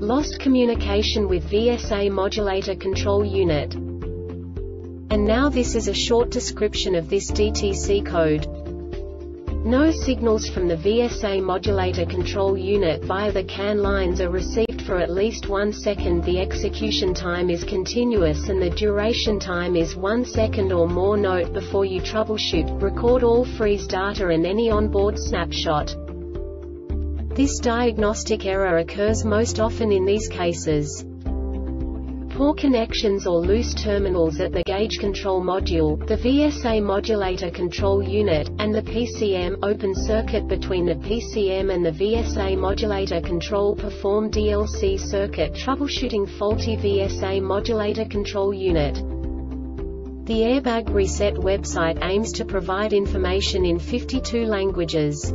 Lost communication with VSA modulator control unit. And now this is a short description of this DTC code. No signals from the VSA modulator control unit via the CAN lines are received for at least one second. The execution time is continuous and the duration time is one second or more. Note before you troubleshoot, record all freeze data and any onboard snapshot. This diagnostic error occurs most often in these cases. Poor connections or loose terminals at the gauge control module, the VSA modulator control unit, and the PCM open circuit between the PCM and the VSA modulator control perform DLC circuit troubleshooting faulty VSA modulator control unit. The Airbag Reset website aims to provide information in 52 languages.